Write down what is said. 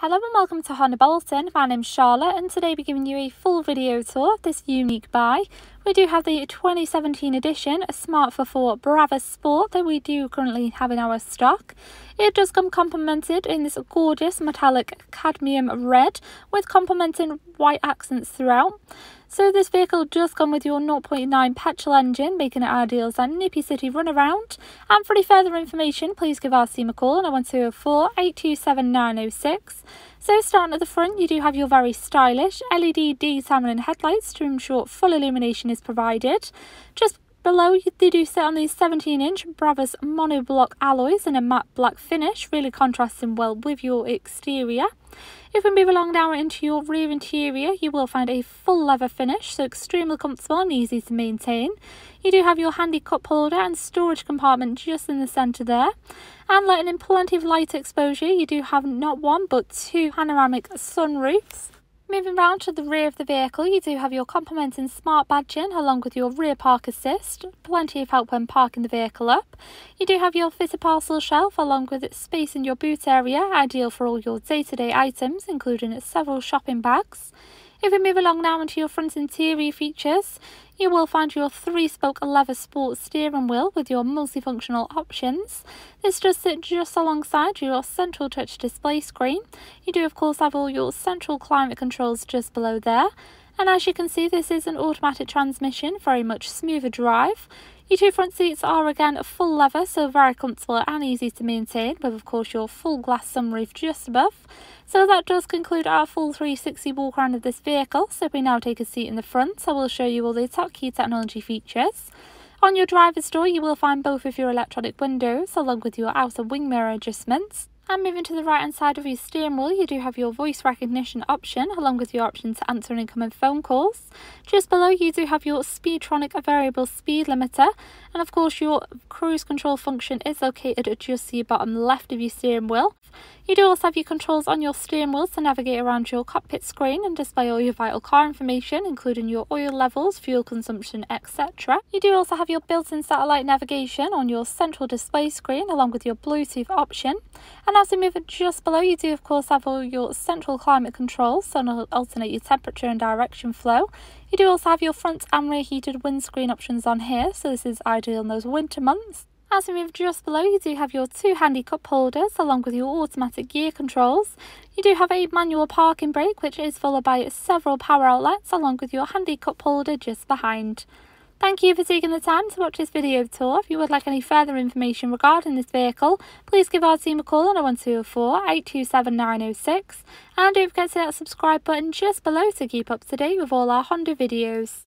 Hello and welcome to Honda Bolton. My name's Charlotte and today we're giving you a full video tour of this unique buy. We do have the 2017 edition Smart for 4 Brabus Sport that we do currently have in our stock. It does come complemented in this gorgeous metallic cadmium red with complementing white accents throughout. So this vehicle does come with your 0.9 petrol engine, making it ideal as a nippy city run around. And for any further information, please give our team a call on 01204 827 906. So starting at the front, you do have your very stylish LED daytime running headlights to ensure full illumination is provided. Just Below, you they do sit on these 17-inch Brabus monoblock alloys in a matte black finish, really contrasting well with your exterior. If we move along now into your rear interior, you will find a full leather finish, so extremely comfortable and easy to maintain. You do have your handy cup holder and storage compartment just in the centre there. And letting in plenty of light exposure, you do have not one but two panoramic sunroofs. Moving round to the rear of the vehicle, you do have your complementing smart badging along with your rear park assist, plenty of help when parking the vehicle up. You do have your fitted parcel shelf along with its space in your boot area, ideal for all your day-to-day -day items, including several shopping bags. If we move along now into your front interior features, you will find your three-spoke leather sports steering wheel with your multifunctional options. This does sit just alongside your central touch display screen. You do of course have all your central climate controls just below there. And as you can see, this is an automatic transmission, very much smoother drive. Your two front seats are again full leather, so very comfortable and easy to maintain, with of course your full glass sunroof just above. So that does conclude our full 360 walk around of this vehicle. So if we now take a seat in the front, I will show you all the top key technology features. On your driver's door, you will find both of your electronic windows, along with your outer wing mirror adjustments. And moving to the right hand side of your steering wheel, you do have your voice recognition option, along with your option to answer incoming phone calls. Just below, you do have your Speedtronic variable speed limiter, and of course, your cruise control function is located just to the bottom left of your steering wheel. You do also have your controls on your steering wheel to navigate around your cockpit screen and display all your vital car information, including your oil levels, fuel consumption, etc. You do also have your built-in satellite navigation on your central display screen, along with your Bluetooth option. And as we move just below, you do of course have all your central climate controls, so alternate your temperature and direction flow. You do also have your front and rear heated windscreen options on here, so this is ideal in those winter months. As we move just below, you do have your two handy cup holders along with your automatic gear controls. You do have a manual parking brake, which is followed by several power outlets along with your handy cup holder just behind. Thank you for taking the time to watch this video tour. If you would like any further information regarding this vehicle, please give our team a call on 01204 827 906 and don't forget to hit that subscribe button just below to keep up to date with all our Honda videos.